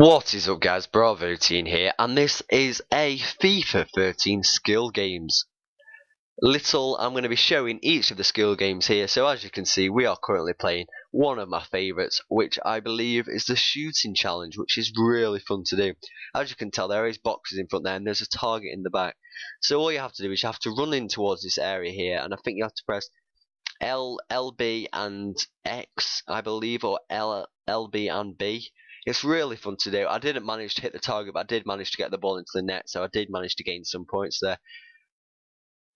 What is up guys, Bravo Teen here, and this is a FIFA 13 skill games. Little, I'm going to be showing each of the skill games here, so as you can see we are currently playing one of my favourites, which I believe is the shooting challenge, which is really fun to do. As you can tell there is boxes in front there and there's a target in the back. So all you have to do is you have to run in towards this area here, and I think you have to press L, LB and X, I believe, or L, LB and B it's really fun to do. I didn't manage to hit the target, but I did manage to get the ball into the net, so I did manage to gain some points there.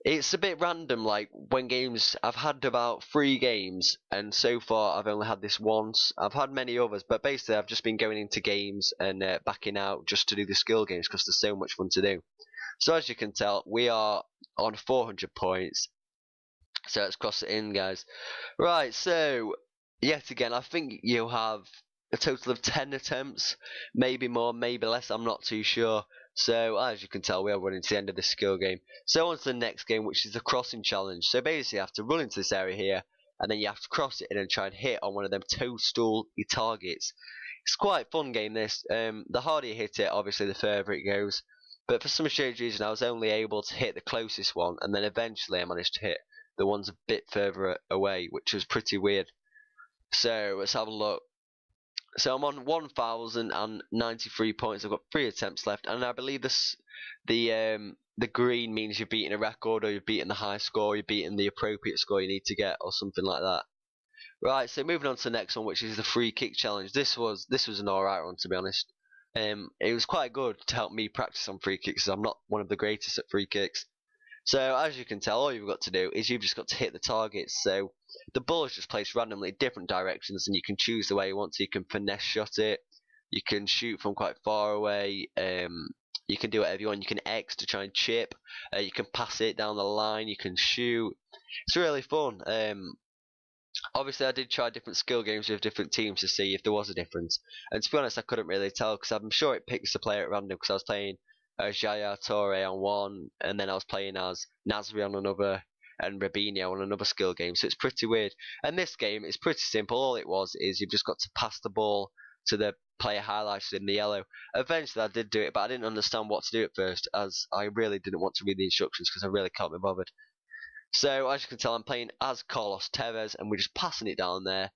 It's a bit random, like when games. I've had about three games, and so far I've only had this once. I've had many others, but basically I've just been going into games and uh, backing out just to do the skill games because there's so much fun to do. So as you can tell, we are on 400 points. So let's cross it in, guys. Right, so yet again, I think you have a total of 10 attempts, maybe more, maybe less, I'm not too sure. So as you can tell, we are running to the end of this skill game. So on to the next game, which is the crossing challenge. So basically, you have to run into this area here, and then you have to cross it and then try and hit on one of them toadstool targets. It's quite a fun game. This, um, the harder you hit it, obviously, the further it goes. But for some strange reason, I was only able to hit the closest one, and then eventually I managed to hit the ones a bit further away, which was pretty weird. So let's have a look. So I'm on 1,093 points. I've got three attempts left, and I believe this the um, the green means you're beating a record, or you're beating the high score, you're beating the appropriate score you need to get, or something like that. Right. So moving on to the next one, which is the free kick challenge. This was this was an alright one to be honest. Um, it was quite good to help me practice on free kicks. I'm not one of the greatest at free kicks. So as you can tell, all you've got to do is you've just got to hit the targets. So the ball is just placed randomly in different directions, and you can choose the way you want to. You can finesse shot it. You can shoot from quite far away. Um, you can do whatever you want. You can X to try and chip. Uh, you can pass it down the line. You can shoot. It's really fun. Um, obviously, I did try different skill games with different teams to see if there was a difference. And to be honest, I couldn't really tell because I'm sure it picks the player at random because I was playing uh, Yaya Toure on one, and then I was playing as Nasri on another, and Robinho on another skill game. So it's pretty weird. And this game is pretty simple. All it was is you've just got to pass the ball to the player highlighted in the yellow. Eventually, I did do it, but I didn't understand what to do at first, as I really didn't want to read the instructions because I really can't be bothered. So as you can tell, I'm playing as Carlos Tevez, and we're just passing it down there.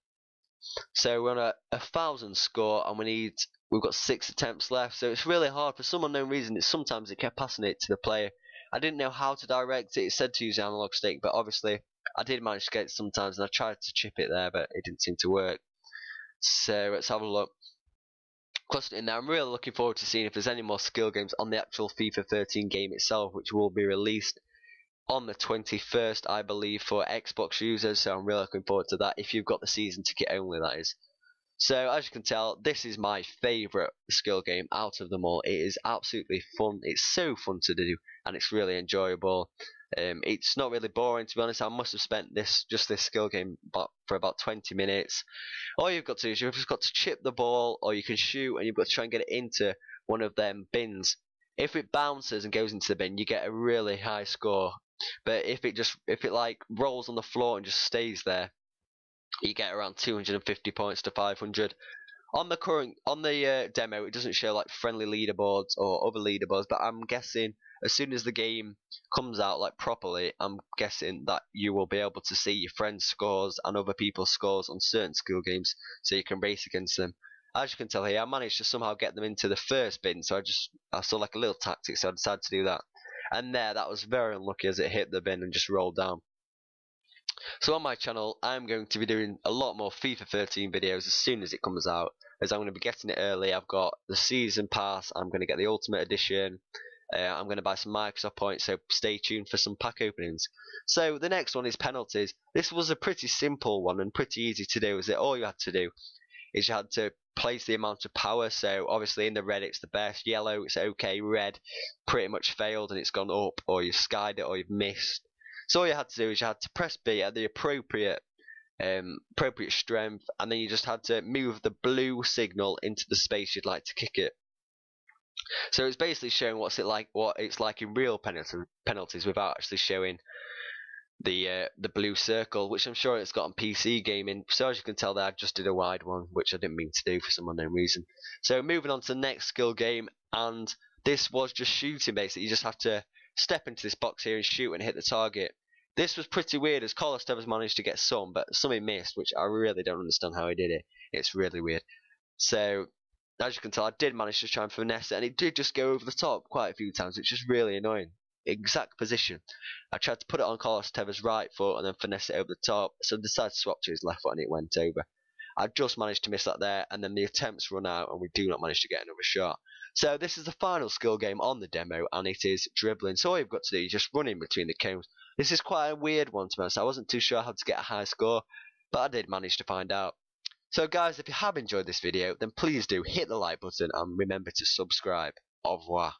So we're on a, a thousand score, and we need We've got six attempts left, so it's really hard for some unknown reason. It's sometimes it kept passing it to the player. I didn't know how to direct it. It said to use the analog stick, but obviously I did manage to get it sometimes, and I tried to chip it there, but it didn't seem to work. So let's have a look. Cluster in there. I'm really looking forward to seeing if there's any more skill games on the actual FIFA 13 game itself, which will be released on the 21st, I believe, for Xbox users. So I'm really looking forward to that. If you've got the season ticket only, that is. So as you can tell, this is my favourite skill game out of them all. It is absolutely fun. It's so fun to do, and it's really enjoyable. Um, it's not really boring to be honest. I must have spent this just this skill game for about 20 minutes. All you've got to do is you've just got to chip the ball, or you can shoot, and you've got to try and get it into one of them bins. If it bounces and goes into the bin, you get a really high score. But if it just if it like rolls on the floor and just stays there, you get around 250 points to 500 on the current on the uh, demo it doesn't show like friendly leaderboards or other leaderboards but i'm guessing as soon as the game comes out like properly i'm guessing that you will be able to see your friends scores and other people's scores on certain skill games so you can race against them. As you can tell here i managed to somehow get them into the first bin so i just i saw like a little tactic so i decided to do that. And there that was very unlucky as it hit the bin and just rolled down so on my channel, I'm going to be doing a lot more FIFA 13 videos as soon as it comes out, as I'm going to be getting it early. I've got the season pass, I'm going to get the Ultimate Edition, uh, I'm going to buy some Microsoft points, so stay tuned for some pack openings. So the next one is penalties. This was a pretty simple one and pretty easy to do. Is that all you had to do is you had to place the amount of power. So obviously in the red it's the best, yellow it's okay, red pretty much failed and it's gone up, or you've skied it, or you've missed. So all you had to do is you had to press B at the appropriate um, appropriate strength, and then you just had to move the blue signal into the space you'd like to kick it. So it's basically showing what's it like, what it's like in real penalty, penalties, without actually showing the uh, the blue circle, which I'm sure it's got on PC gaming. So as you can tell there, I just did a wide one, which I didn't mean to do for some unknown reason. So moving on to the next skill game, and this was just shooting basically. You just have to step into this box here and shoot and hit the target. This was pretty weird as Carlos Tevez managed to get some, but some he missed, which I really don't understand how he did it. It's really weird. So as you can tell, I did manage to try and finesse it, and it did just go over the top quite a few times, which is really annoying. Exact position. I tried to put it on Carlos Tevez's right foot and then finesse it over the top, so I decided to swap to his left foot and it went over. I just managed to miss that there, and then the attempts run out, and we do not manage to get another shot. So this is the final skill game on the demo, and it is dribbling. So all you've got to do is just run in between the cones. This is quite a weird one to be honest. I wasn't too sure how to get a high score, but I did manage to find out. So guys, if you have enjoyed this video, then please do hit the like button and remember to subscribe. Au revoir.